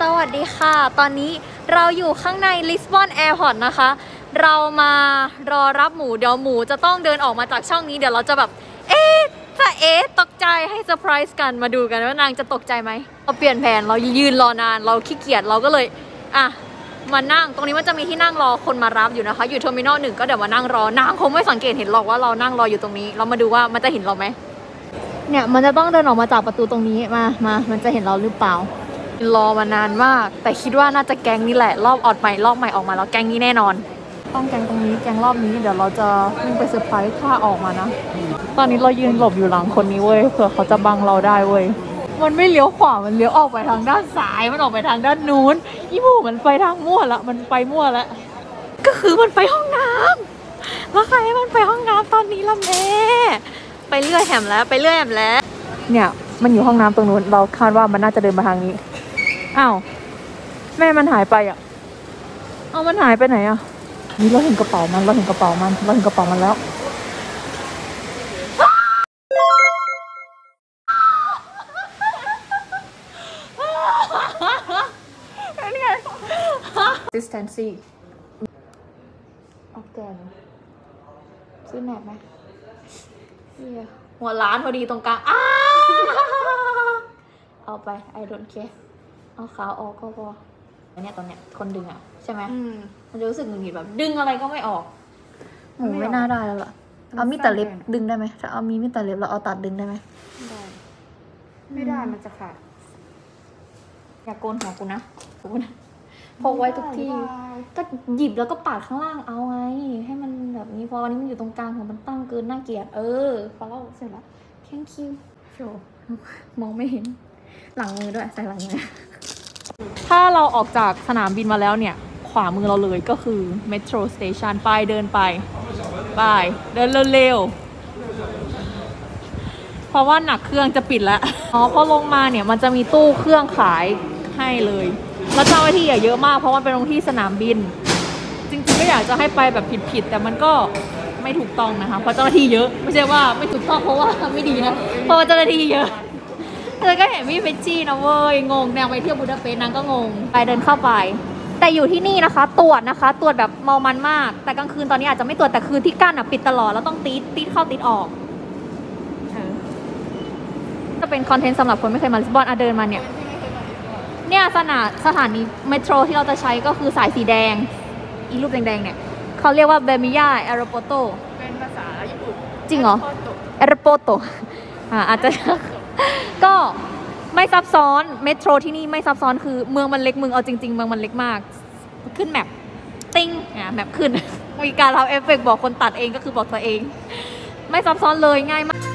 สวัสดีค่ะ ตอนนี้เราอยู่ข้างในลิสบอน airport นะคะ เรามารอรับหมู เดี๋ยวหมูจะต้องเดินออกมาจากช่องนี้ เดี๋ยวเราจะแบบ เอ๊ะจะเอ๊ะตกใจให้เซอร์ไพรส์กันมาดูกันว่านางจะตกใจไหมเราเปลี่ยนแผนเรายืนรอนาน เราขี้เกียจเราก็เลย อะมานั่ง ตรงนี้มันจะมีที่นั่งรอคนมารับอยู่นะคะ อยู่ terminal หนึ่งก็เดี๋ยวมานั่งรอนางคงไม่สังเกตเห็นหรอกว่าเรานั่งรออยู่ตรงนี้ เรามาดูว่ามันจะเห็นเราไหมเนี่ยมันจะต้องเดินออกมาจากประตูตรงนี้มามามันจะเห็นเราหรือเปล่า รอมานานมาก แต่คิดว่าน่าจะแกงนี่แหละ รอบออดใหม่รอบใหม่ออกมาแล้วแกงนี้แน่นอน ต้องแกงตรงนี้แกงรอบนี้เดี๋ยวเราจะวิ่งไปเซอร์ไพรส์ถ้าออกมานะ ตอนนี้เรายืนหลบอยู่หลังคนนี้เว้ยเผื่อเขาจะบังเราได้เว้ยมันไม่เลี้ยวขวา มันเลี้ยวออกไปทางด้านซ้าย มันออกไปทางด้านนู้นอีหมูมันไปทางมั่วละ มันไปมั่วล้วก็คือมันไปห้องน้ำแล้วใครให้มันไปห้องน้ำตอนนี้ล่ะแม่ ไปเรื่อยแหมแล้ว ไปเรื่อยแหมแล้ว เนี่ย มันอยู่ห้องน้ำตรงนู้น เราคาดว่ามันน่าจะเดินมาทางนี้ อ้าว แม่มันหายไปอะ เอามันหายไปไหนอะ นี่เราเห็นกระเป๋ามัน เราเห็นกระเป๋ามัน เราเห็นกระเป๋ามันแล้วนี่ไง consistency เอาแกนซื้อแหนบไหมเหี้ยหัวล้านพอดีตรงกลางอ้าเอาไป I don't care เอาขาออกก็พออันเนี้ยตอนเนี้ยคนดึงอะใช่ไหมอืมมันจะรู้สึกหงุดหงิดแบบดึงอะไรก็ไม่ออกหมูไม่ออกไม่น่าได้แล้วล่ะมันเอามีดตัดเล็บสั้นไปดึงได้ไหมถ้าเอามีมีดตัดเล็บเราเอาตัดดึงได้ไหมได้ ไม่ได้มันจะขาดอย่าโกนหัวกูนะกูนะพกไว้ทุกที่ก็หยิบแล้วก็ปาดข้างล่างเอาไง ให้มันแบบนี้พอวันนี้มันอยู่ตรงกลางของมันตั้งเกินน่าเกลียด เออพอแล้วเสร็จแล้ว thank you โชว์มองไม่เห็น หลังมือด้วยใส่หลังมือถ้าเราออกจากสนามบินมาแล้วเนี่ย ขวามือเราเลยก็คือ Metro Station ไปเดินไปไปเดินเร็วๆเพราะว่าหนักเครื่องจะปิดแล้วอ๋อพอลงมาเนี่ยมันจะมีตู้เครื่องขายให้เลยแล้วเจ้าหน้าที่อะเยอะมากเพราะมันเป็นตรงที่สนามบิน จริงๆก็อยากจะให้ไปแบบผิดๆแต่มันก็ไม่ถูกต้องนะคะเพราะเจ้าหน้าที่เยอะ ไม่ใช่ว่าไม่ถูกต้องเพราะว่าไม่ดีนะเพราะว่าเจ้าหน้าที่เยอะ เธอก็เห็นพี่เฟชชี่นะเว้ย งงแนวไปเที่ยวบูดาเปสต์นางก็งง ไปเดินเข้าไป แต่อยู่ที่นี่นะคะ ตรวจนะคะ ตรวจแบบเมามันมาก แต่กลางคืนตอนนี้อาจจะไม่ตรวจแต่คืนที่กั้นอะปิดตลอดแล้วต้องตีดตีดเข้าตีดออกเออจะเป็น content สำหรับคนไม่เคยมาลิสบอนอะเดินมาเนี่ย เนี่ยสถานสถานี metro ที่เราจะใช้ก็คือสายสีแดง อีรูปแดงๆเนี่ยเขาเรียกว่า Vermelha Aeroporto เป็นภาษาญี่ปุ่น จริงเหรอโคโตะ Aeroporto อ่าอาจจะ ก็ไม่ซับซ้อน metro ที่นี่ไม่ซับซ้อนคือเมืองมันเล็กเมืองเอาจริง ๆ เมืองมันเล็กมาก ขึ้น map ติ้งอะ map ขึ้นมีการทำเอฟเฟกต์บอกคนตัดเองก็คือบอกตัวเอง ไม่ซับซ้อนเลยง่ายมาก